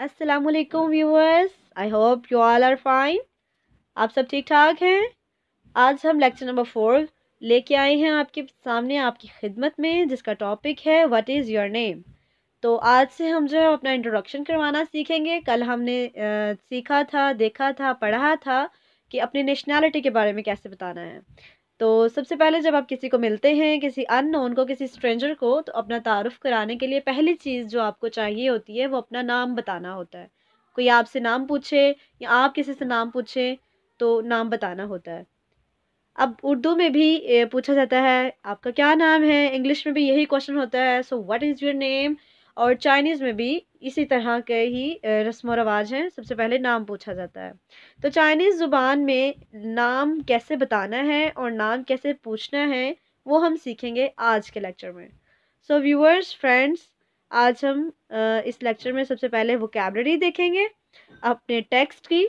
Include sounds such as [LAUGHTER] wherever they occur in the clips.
असलकुम viewers I hope you all are fine आप सब ठीक ठाक हैं? आज हम लेक्चर नंबर फोर लेके आए हैं आपके सामने आपकी खिदमत में जिसका टॉपिक है व्हाट इज़ योर नेम तो आज से हम जो है अपना इंट्रोडक्शन करवाना सीखेंगे। कल हमने आ, सीखा था देखा था पढ़ा था कि अपनी नेशनैलिटी के बारे में कैसे बताना है। तो सबसे पहले जब आप किसी को मिलते हैं, किसी अननोन को किसी स्ट्रेंजर को तो अपना तारुफ़ कराने के लिए पहली चीज़ जो आपको चाहिए होती है, वो अपना नाम बताना होता है। कोई आपसे नाम पूछे या आप किसी से नाम पूछें तो नाम बताना होता है। अब उर्दू में भी पूछा जाता है, आपका क्या नाम है? इंग्लिश में भी यही क्वेश्चन होता है so what is your name और चाइनीज़ में भी इसी तरह के ही रस्म व रवाज हैं। सबसे पहले नाम पूछा जाता है। तो चाइनीज़ ज़ुबान में नाम कैसे बताना है और नाम कैसे पूछना है, वो हम सीखेंगे आज के लेक्चर में। सो व्यूअर्स फ्रेंड्स आज हम इस लेक्चर में सबसे पहले वोकेबलरी देखेंगे, अपने टेक्स्ट की।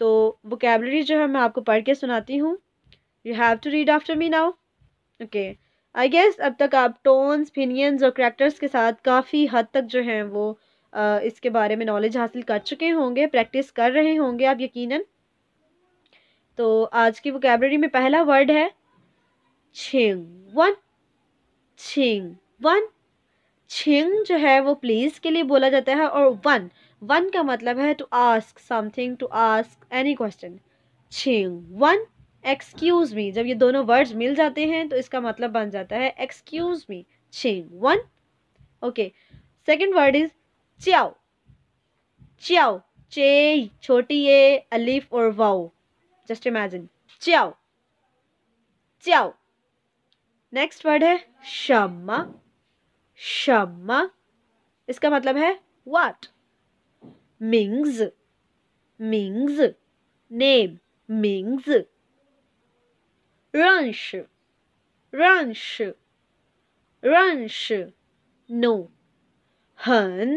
तो वोकेबलरी जो है, मैं आपको पढ़ के सुनाती हूँ। You have to read after me now okay I guess अब तक आप टोन्स फिनियंस और करेक्टर्स के साथ काफ़ी हद तक जो हैं, वो इसके बारे में नॉलेज हासिल कर चुके होंगे प्रैक्टिस कर रहे होंगे आप यकीनन। तो आज की वोकेबलरी में पहला वर्ड है छिंग। वन छिंग। वन छिंग जो है वो प्लीज़ के लिए बोला जाता है और वन वन का मतलब है to ask something to ask any question छिंग। वन एक्सक्यूज़ मी जब ये दोनों वर्ड्स मिल जाते हैं तो इसका मतलब बन जाता है एक्सक्यूज़ मी छिंग। वन ओके सेकेंड वर्ड इज़ च्याओ च्याओ चे छोटी ए अलीफ और वाओ जस्ट इमेजिन च्याओ च्याओ नेक्स्ट वर्ड है शम्मा शम्मा. इसका मतलब है वाट मिंग्स मिंग्स नेम मिंग्स रंश रंश रंश नो हन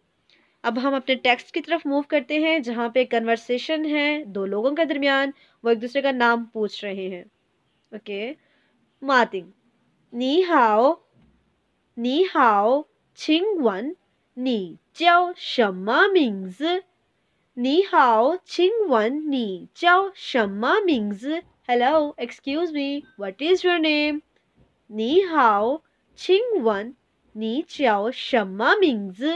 अब हम अपने टेक्स्ट की तरफ़ मूव करते हैं जहाँ पे कन्वर्सेशन है दो लोगों के दरमियान वो एक दूसरे का नाम पूछ रहे हैं ओके मातिंग नी हाओ नी हाओ छिंग वन नी जाओ शम्मा मिंग्स नी हाओ छिंग वन नी जाओ शम्मा मिंग्स Hello, excuse me what is your name नी हाओ छिंग वन नी jiao shenme mingzi?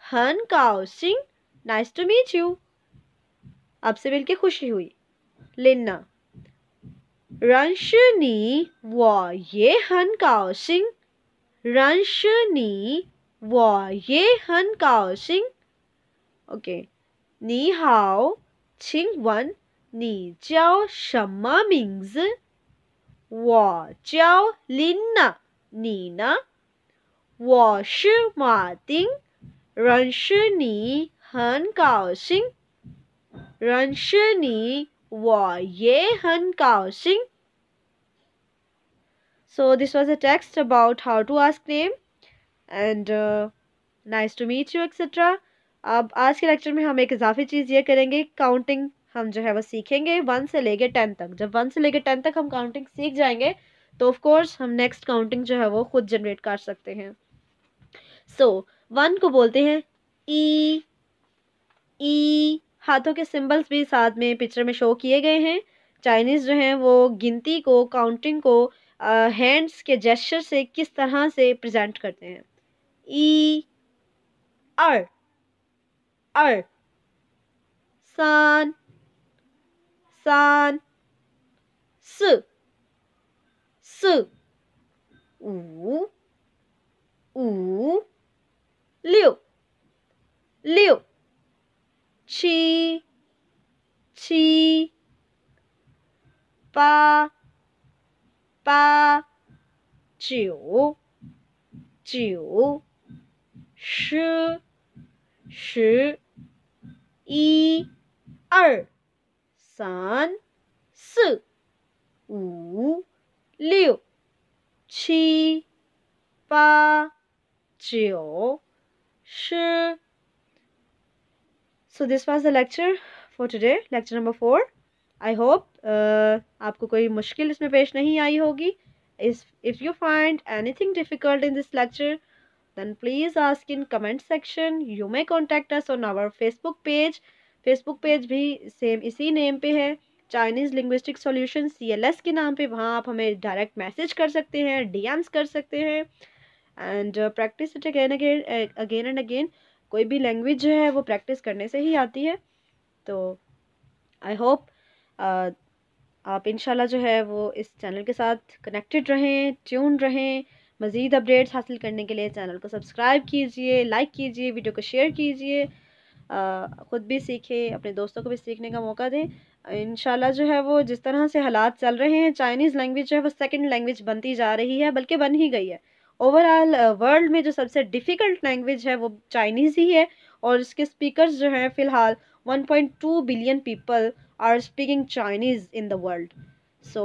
很高兴，Nice to meet you。आपसे मिलके खुशी हुई लिन्ना 认识你我也很高兴认识你我也很高兴 OK 你好请问你叫什么名字？我叫琳娜。你呢？我是马丁。 认识你很高兴。认识你我也很高兴。So this was a text about how to ask name and uh, nice to meet you etc. अब आज के लेक्चर में हम एक इजाफी चीज़ ये करेंगे काउंटिंग हम जो है वो सीखेंगे वन से लेके टेन तक जब वन से लेके टेन तक हम काउंटिंग सीख जाएंगे तो ऑफ कोर्स हम नेक्स्ट काउंटिंग जो है वो खुद जनरेट कर सकते हैं सो so, वन को बोलते हैं ई ई। हाथों के सिंबल्स भी साथ में पिक्चर में शो किए गए हैं। चाइनीज़ जो हैं, वो गिनती को काउंटिंग को हैंड्स के जेस्चर से किस तरह से प्रेजेंट करते हैं। ई, अर अर। san san s s 五五六六七七八八九九十十一二三四五六七八九十 So this was the lecture for today, lecture number four. I hope uh, आपको कोई मुश्किल इसमें पेश नहीं आई होगी Is if you find anything difficult in this lecture, then please ask in comment section. You may contact us on our Facebook page. Facebook page भी same इसी name पे है Chinese linguistic solution C L S के नाम पे वहाँ आप हमें डायरेक्ट मैसेज कर सकते हैं डी कर सकते हैं and practice it again again again and again कोई भी लैंग्वेज जो है वो प्रैक्टिस करने से ही आती है। तो आई होप uh, आप इंशाल्लाह जो है वो इस चैनल के साथ कनेक्टेड रहें ट्यून रहें। मज़ीद अपडेट्स हासिल करने के लिए चैनल को सब्सक्राइब कीजिए लाइक कीजिए वीडियो को शेयर कीजिए। ख़ुद भी सीखें अपने दोस्तों को भी सीखने का मौका दें। इन जो है वो जिस तरह से हालात चल रहे हैं चाइनीज़ लैंग्वेज जो है वो सेकेंड लैंग्वेज बनती जा रही है बल्कि बन ही गई है। ओवरऑल वर्ल्ड में जो सबसे डिफ़िकल्ट लैंग्वेज है वो चाइनीज़ ही है और इसके स्पीकर्स जो हैं, फ़िलहाल 1.2 billion people are speaking Chinese in the world so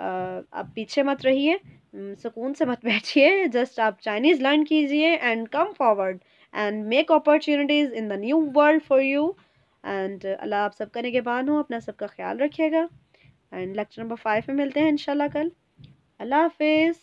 आप पीछे मत रहिए सुकून से मत [LAUGHS] बैठिए जस्ट आप चाइनीज़ लर्न कीजिए and come forward and make opportunities in the new world for you and Allah आप सबका निगेबान हो, अपना सबका ख्याल रखिएगा। एंड लेक्चर नंबर फाइव में मिलते हैं, इंशाल्लाह कल। अल्लाह हाफिज़।